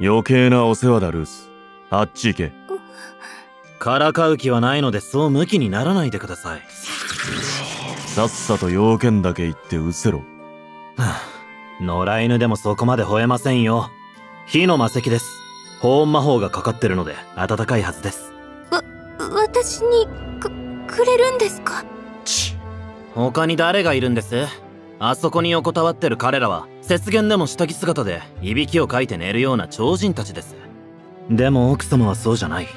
余計なお世話だルース。あっち行け。からかう気はないのでそう向きにならないでください。さっさと要件だけ言って失せろ。野良犬でもそこまで吠えませんよ。火の魔石です。保温魔法がかかってるので暖かいはずです。わ私にくくれるんですか？ち他に誰がいるんです？あそこに横たわってる彼らは雪原でも下着姿でいびきをかいて寝るような超人たちです。でも奥様はそうじゃない。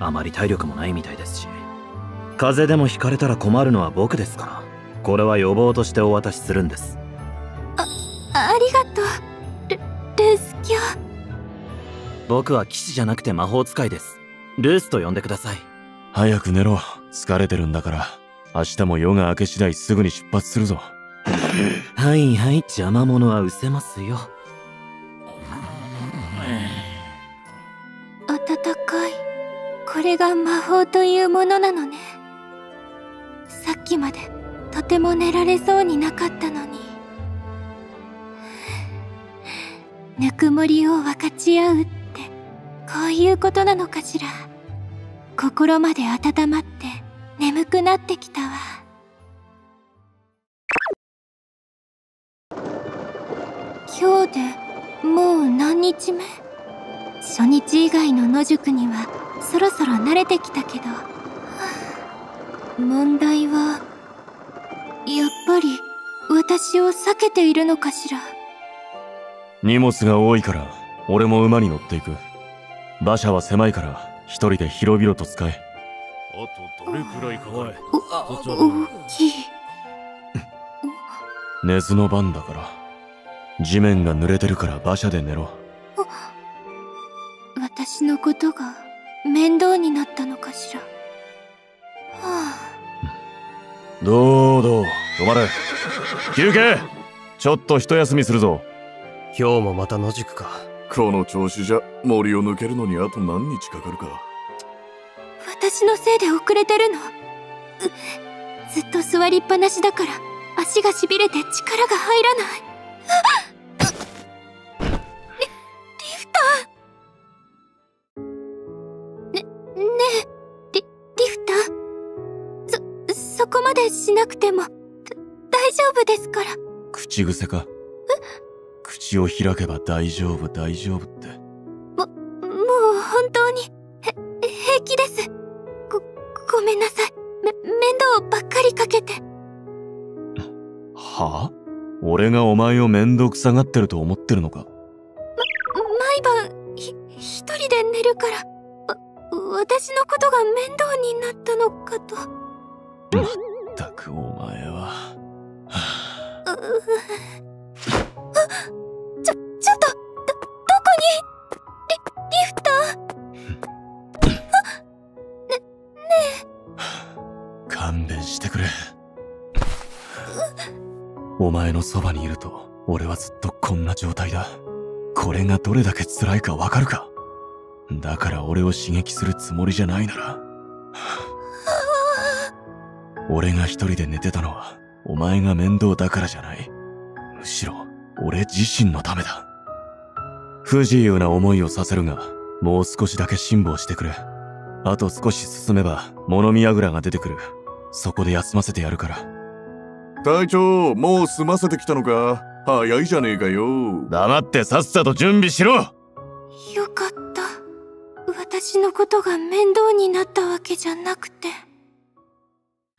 あまり体力もないみたいですし。風邪でもひかれたら困るのは僕ですから。これは予防としてお渡しするんです。あありがとう。ルルース卿僕は騎士じゃなくて魔法使いです。ルースと呼んでください。早く寝ろ。疲れてるんだから。明日も夜が明け次第すぐに出発するぞはいはい邪魔者は失せますよ。暖かい。これが魔法というものなのね。さっきまでとても寝られそうになかったのに。ぬくもりを分かち合うってこういうことなのかしら。心まで温まって眠くなってきたわ。今日でもう何日目？初日以外の野宿にはそろそろ慣れてきたけど、はあ問題はやっぱり私を避けているのかしら？荷物が多いから俺も馬に乗っていく。馬車は狭いから一人で広々と使え。あとどれくらいかかる？お大きい。寝ずの番だから地面が濡れてるから馬車で寝ろ。私のことが面倒になったのかしら。はあ。どうどう？止まれ。休憩。ちょっと一休みするぞ。今日もまた野宿か。この調子じゃ森を抜けるのにあと何日かかるか。私のせいで遅れてるの？うずっと座りっぱなしだから足がしびれて力が入らないこまでしなくてもだ大丈夫ですから。口癖か。口を開けば大丈夫大丈夫って。もう本当にへ平気です。ごごめんなさい。め面倒ばっかりかけて。はあ？俺がお前を面倒くさがってると思ってるのか？毎晩ひ一人で寝るからわ私のことが面倒になったのかとまったくお前は。ううあちょちょっとどどこに？リリフターあねね勘弁してくれ。お前のそばにいると俺はずっとこんな状態だ。これがどれだけ辛いかわかるか。だから俺を刺激するつもりじゃないなら俺が一人で寝てたのはお前が面倒だからじゃない。むしろ俺自身のためだ。不自由な思いをさせるがもう少しだけ辛抱してくれ。あと少し進めば物見櫓が出てくる。そこで休ませてやるから。隊長もう済ませてきたのか？早いじゃねえかよ。黙ってさっさと準備しろ。よかった。私のことが面倒になったわけじゃなくて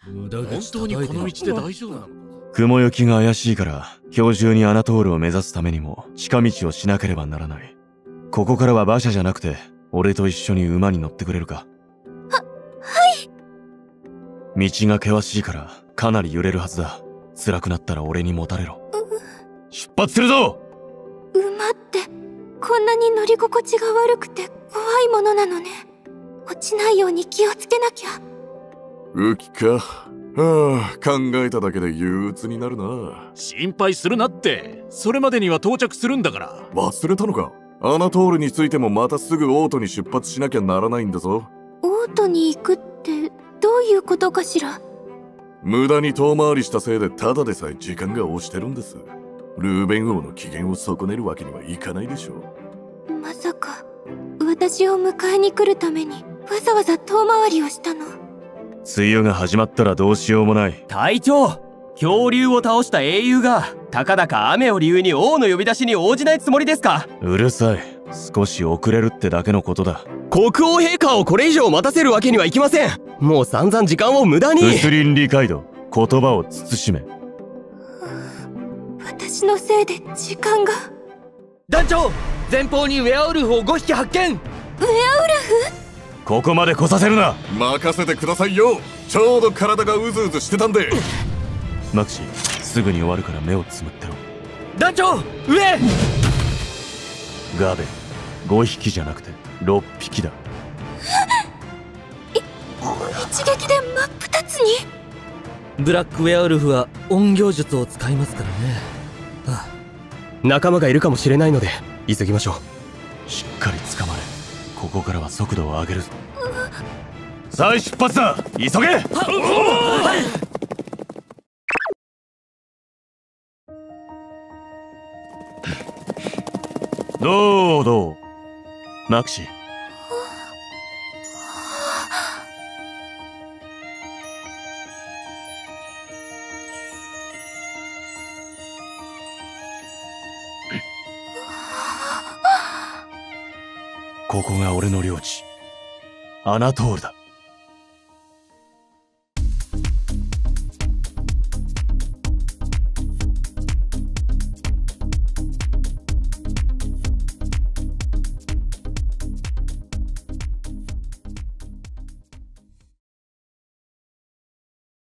本当にこの道で大丈夫なのか？雲行きが怪しいから今日中にアナトールを目指すためにも近道をしなければならない。ここからは馬車じゃなくて俺と一緒に馬に乗ってくれるか。ははい。道が険しいからかなり揺れるはずだ。辛くなったら俺に持たれろ。出発するぞ！馬ってこんなに乗り心地が悪くて怖いものなのね。落ちないように気をつけなきゃ雨季か。はあ考えただけで憂鬱になるな。心配するなって。それまでには到着するんだから。忘れたのか。アナトールについてもまたすぐオートに出発しなきゃならないんだぞ。オートに行くってどういうことかしら？無駄に遠回りしたせいでただでさえ時間が押してるんです。ルーベン王の機嫌を損ねるわけにはいかないでしょまさか私を迎えに来るためにわざわざ遠回りをしたの？梅雨が始まったらどうしようもない。隊長恐竜を倒した英雄がたかだか雨を理由に王の呼び出しに応じないつもりですか？うるさい。少し遅れるってだけのことだ。国王陛下をこれ以上待たせるわけにはいきません。もう散々時間を無駄に。薄林理解度言葉を慎め。私のせいで時間が。団長前方にウェアウルフを5匹発見。ウェアウルフ？ここまで来させるな。任せてくださいよ。ちょうど体がうずうずしてたんで。マクシすぐに終わるから目をつむってろ。団長上！ガーベ5匹じゃなくて6匹だ。一撃で真っ二つに？ブラックウェアウルフは音行術を使いますからね。ああ仲間がいるかもしれないので急ぎましょう。しっかり捕まれここからは速度を上げるぞ。さあ出発だ。急げ。どうどう？マクシー。ここが俺の領地。アナトールだ。